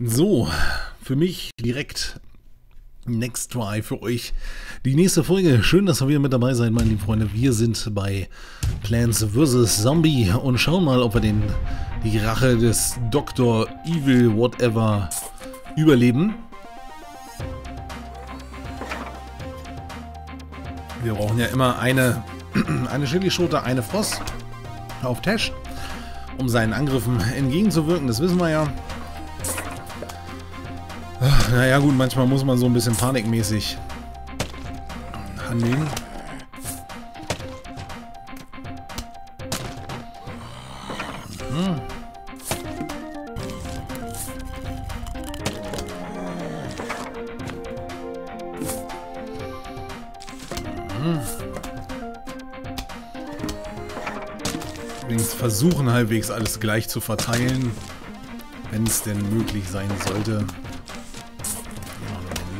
So, für mich direkt Next Try für euch. Die nächste Folge. Schön, dass ihr wieder mit dabei seid, meine lieben Freunde. Wir sind bei Plants vs. Zombie und schauen mal, ob wir den, die Rache des Dr. Evil Whatever überleben. Wir brauchen ja immer eine, eine Chilischote, eine Frost auf Tash, um seinen Angriffen entgegenzuwirken. Das wissen wir ja. Naja gut, manchmal muss man so ein bisschen panikmäßig handeln. Mhm. Übrigens versuchen halbwegs alles gleich zu verteilen, wenn es denn möglich sein sollte.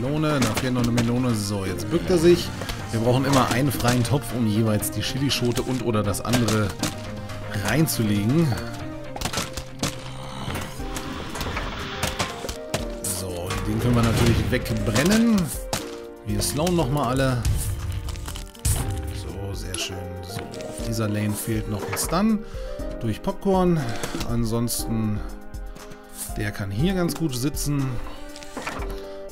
Melone, fehlt noch eine Melone. So, jetzt bückt er sich. Wir brauchen immer einen freien Topf, um jeweils die Chilischote und oder das andere reinzulegen. So, den können wir natürlich wegbrennen. Wir slowen nochmal alle. So, sehr schön. So, auf dieser Lane fehlt noch ein Stun durch Popcorn. Ansonsten, der kann hier ganz gut sitzen.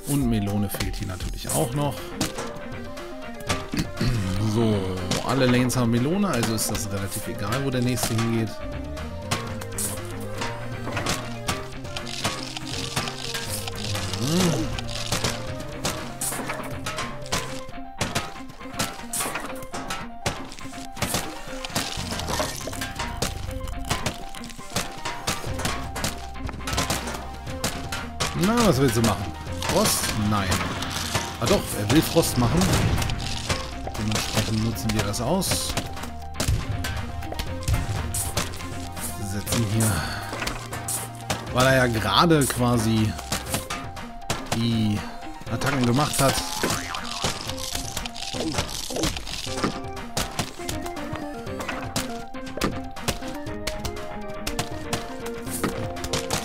Und Melone fehlt hier natürlich auch noch. So, alle Lanes haben Melone, also ist das relativ egal, wo der nächste hingeht. Na, was willst du machen? Frost? Nein. Ah doch, er will Frost machen. Dementsprechend nutzen wir das aus. Setzen hier. Weil er ja gerade quasi die Attacken gemacht hat.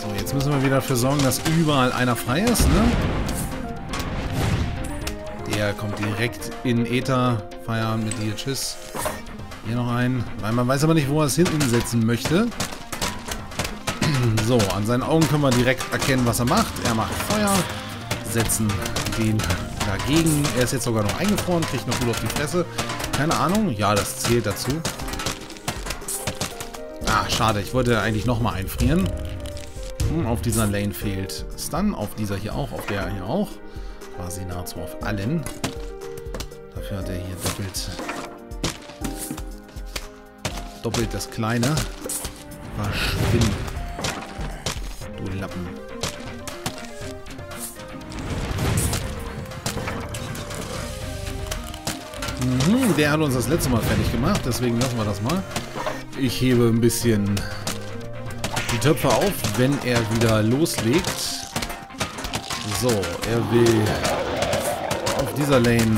So, jetzt müssen wir wieder dafür sorgen, dass überall einer frei ist, ne? Der kommt direkt in Ether. Feierabend mit dir. Tschüss. Hier noch einen. Weil man weiß aber nicht, wo er es hinten setzen möchte. So, an seinen Augen können wir direkt erkennen, was er macht. Er macht Feuer. Setzen den dagegen. Er ist jetzt sogar noch eingefroren. Kriegt noch gut auf die Fresse. Keine Ahnung. Ja, das zählt dazu. Ah, schade. Ich wollte eigentlich nochmal einfrieren. Hm, auf dieser Lane fehlt Stun. Auf dieser hier auch. Auf der hier auch quasi nahezu auf allen. Dafür hat er hier doppelt doppelt das kleine. Verschwinden. Du Lappen. Mhm, der hat uns das letzte Mal fertig gemacht, deswegen lassen wir das mal. Ich hebe ein bisschen die Töpfe auf, wenn er wieder loslegt. So, er will auf dieser Lane...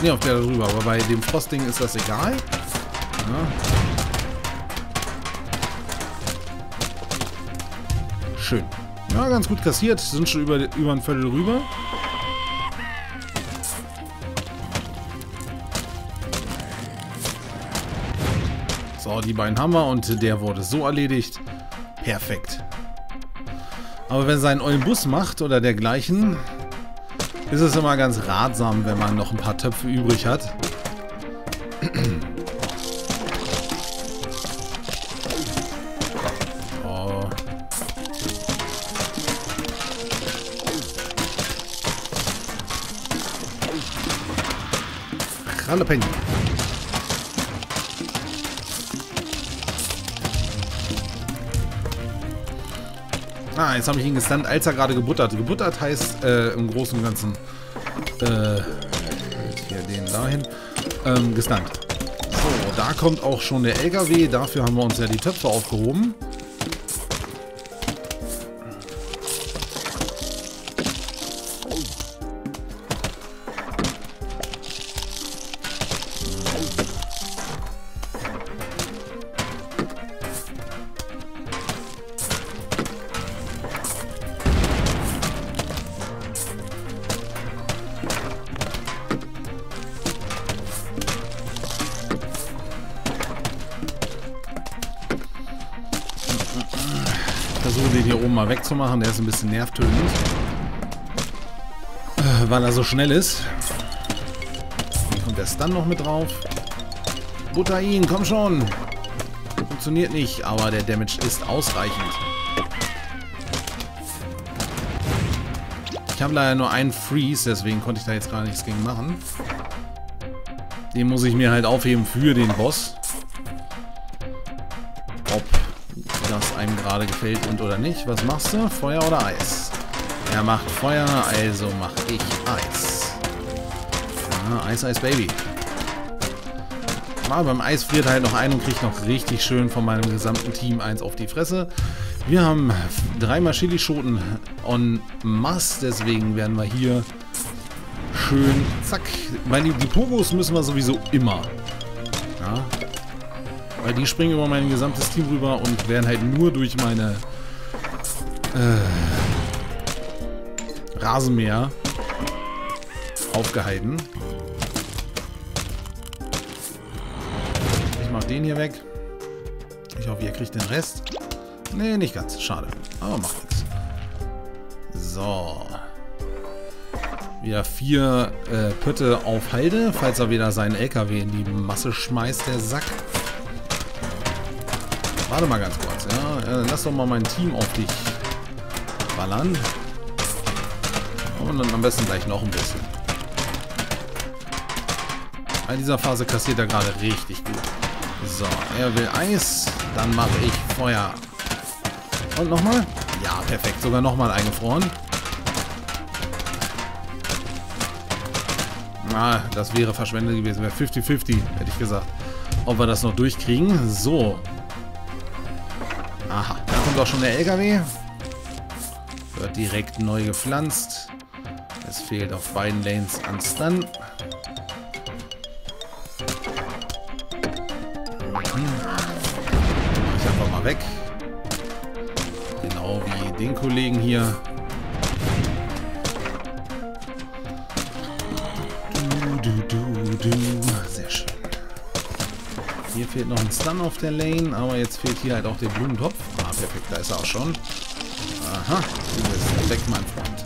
Ne, auf der darüber. Aber bei dem Frosting ist das egal. Ja. Schön. Ja, ganz gut kassiert. Sind schon über, über ein Viertel rüber. So, die beiden haben wir und der wurde so erledigt. Perfekt. Aber wenn sein euren Bus macht oder dergleichen, ist es immer ganz ratsam, wenn man noch ein paar Töpfe übrig hat. Oh. Jalapeno. Ah, jetzt habe ich ihn gestunt, als er gerade gebuttert. Gebuttert heißt äh, im Großen und Ganzen äh, hier den dahin ähm, gestunt. So, da kommt auch schon der LKW. Dafür haben wir uns ja die Töpfe aufgehoben. Mal wegzumachen. Der ist ein bisschen nervtötend. Äh, weil er so schnell ist. Hier kommt der Stun noch mit drauf. Butter ihn, komm schon. Funktioniert nicht, aber der Damage ist ausreichend. Ich habe leider nur einen Freeze, deswegen konnte ich da jetzt gar nichts gegen machen. Den muss ich mir halt aufheben für den Boss. Das einem gerade gefällt und oder nicht. Was machst du? Feuer oder Eis? Er macht Feuer, also mache ich Eis. Ja, Eis, Eis, Baby. Mal beim Eis friert halt noch ein und kriegt noch richtig schön von meinem gesamten Team eins auf die Fresse. Wir haben dreimal Chilischoten en masse, deswegen werden wir hier schön, zack. Die, die Pogos müssen wir sowieso immer. Ja. Weil die springen über mein gesamtes Team rüber und werden halt nur durch meine äh, Rasenmäher aufgehalten. Ich mach den hier weg. Ich hoffe, ihr kriegt den Rest. Nee, nicht ganz. Schade. Aber macht nichts. So. Wieder vier äh, Pötte auf Halde, falls er wieder seinen LKW in die Masse schmeißt, der Sack. Warte mal ganz kurz, ja. Lass doch mal mein Team auf dich ballern. Und dann am besten gleich noch ein bisschen. In dieser Phase kassiert er gerade richtig gut. So, er will Eis. Dann mache ich Feuer. Und nochmal? Ja, perfekt. Sogar nochmal eingefroren. Ah, das wäre verschwendet gewesen. Wäre 50-50, hätte ich gesagt. Ob wir das noch durchkriegen. So. Kommt auch schon der LKW. Wird direkt neu gepflanzt. Es fehlt auf beiden Lanes an Stun. Ich einfach mal weg den Kollegen hier. Sehr schön. Hier fehlt noch ein Stun auf der Lane, aber jetzt fehlt hier halt auch der Blumentopf. Perfekt, da ist er auch schon. Aha, du bist weg, mein Freund.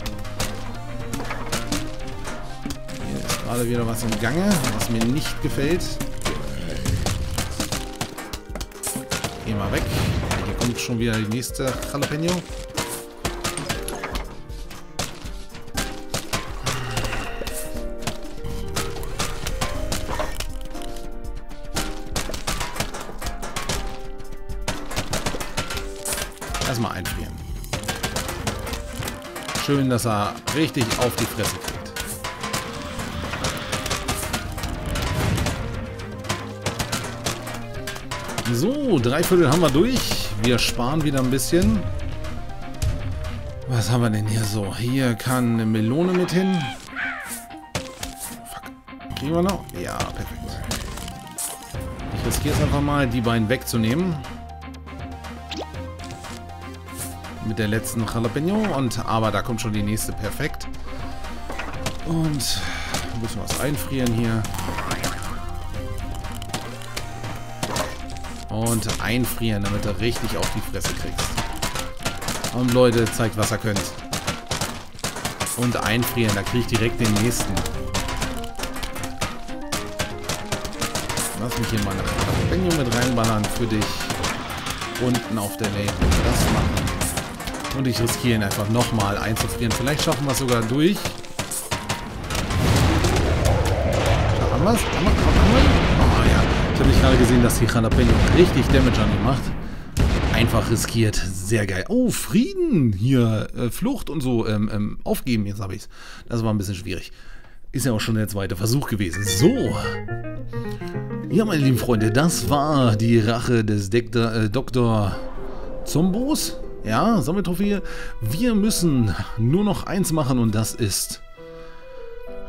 Hier ist gerade wieder was im Gange, was mir nicht gefällt. Geh mal weg. Hier kommt schon wieder die nächste Jalapeno. Einfrieren. Schön, dass er richtig auf die Fresse kriegt. So, drei Viertel haben wir durch. Wir sparen wieder ein bisschen. Was haben wir denn hier so? Hier kann eine Melone mit hin. Fuck. Kriegen wir noch? Ja, perfekt. Ich riskiere es einfach mal, die beiden wegzunehmen mit der letzten Jalapeno. Und, aber da kommt schon die nächste perfekt. Und ein bisschen was einfrieren hier. Und einfrieren, damit er richtig auf die Fresse kriegst. Und Leute, zeigt, was er könnt. Und einfrieren, da kriege ich direkt den nächsten. Lass mich hier mal eine Jalapeno mit reinballern für dich. Unten auf der Lane. Das machen. Und ich riskiere ihn einfach nochmal einzufrieren. Vielleicht schaffen wir es sogar durch. Haben wir es? Haben wir, wir? Oh ja. Ich habe nicht gerade gesehen, dass die Jalapeno richtig Damage an ihm macht. Einfach riskiert. Sehr geil. Oh, Frieden. Hier, äh, Flucht und so. Ähm, ähm, aufgeben, jetzt habe ich es. Das war ein bisschen schwierig. Ist ja auch schon der zweite Versuch gewesen. So. Ja, meine lieben Freunde, das war die Rache des Dektor, äh, Dr. Zombos. Ja, Sammeltrophäe. Wir müssen nur noch eins machen und das ist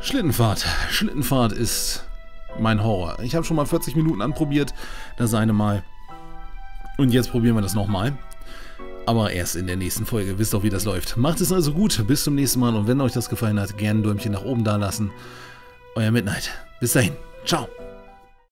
Schlittenfahrt. Schlittenfahrt ist mein Horror. Ich habe schon mal 40 Minuten anprobiert, das eine Mal. Und jetzt probieren wir das nochmal. Aber erst in der nächsten Folge. Wisst auch, wie das läuft. Macht es also gut. Bis zum nächsten Mal. Und wenn euch das gefallen hat, gerne ein Däumchen nach oben da lassen. Euer Midnight. Bis dahin. Ciao.